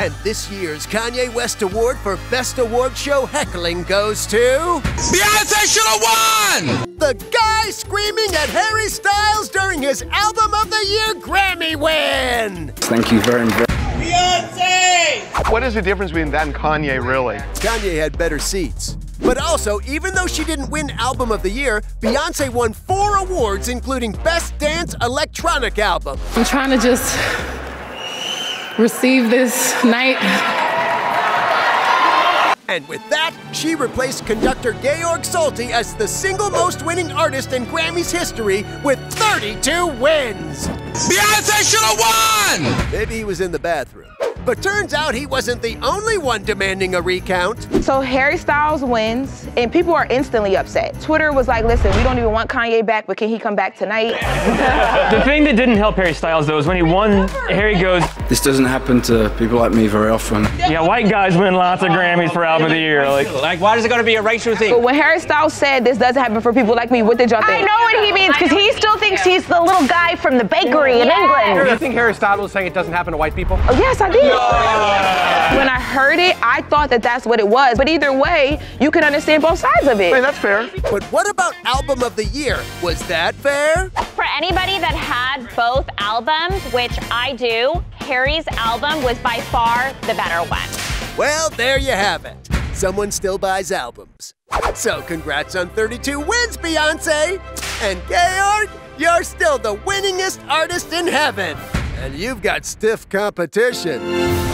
And this year's Kanye West Award for Best Award Show Heckling goes to. Beyonce should have won! The guy screaming at Harry Styles during his Album of the Year Grammy win! Thank you very much. Beyonce! What is the difference between that and Kanye, really? Kanye had better seats. But also, even though she didn't win Album of the Year, Beyonce won four awards, including Best Dance Electronic Album. I'm trying to just receive this night. And with that, she replaced conductor Georg Solti as the single most winning artist in Grammy's history with 32 wins. Beyonce should have won! Maybe he was in the bathroom. But turns out he wasn't the only one demanding a recount. So Harry Styles wins, and people are instantly upset. Twitter was like, listen, we don't even want Kanye back, but can he come back tonight? the thing that didn't help Harry Styles, though, is when he won, Harry goes, This doesn't happen to people like me very often. Yeah, white guys win lots of Grammys for Album of the Year. Like, like why is it going to be a racial thing? But when Harry Styles said this doesn't happen for people like me, what did y'all think? I know what he means, because he still thinks he's the little guy from the bakery in England. You think Harry Styles was saying it doesn't happen to white people? Oh, yes, I did. When I heard it, I thought that that's what it was. But either way, you can understand both sides of it. I mean, that's fair. But what about Album of the Year? Was that fair? For anybody that had both albums, which I do, Harry's album was by far the better one. Well, there you have it. Someone still buys albums. So congrats on 32 wins, Beyonce! And Georg, you're still the winningest artist in heaven. And you've got stiff competition.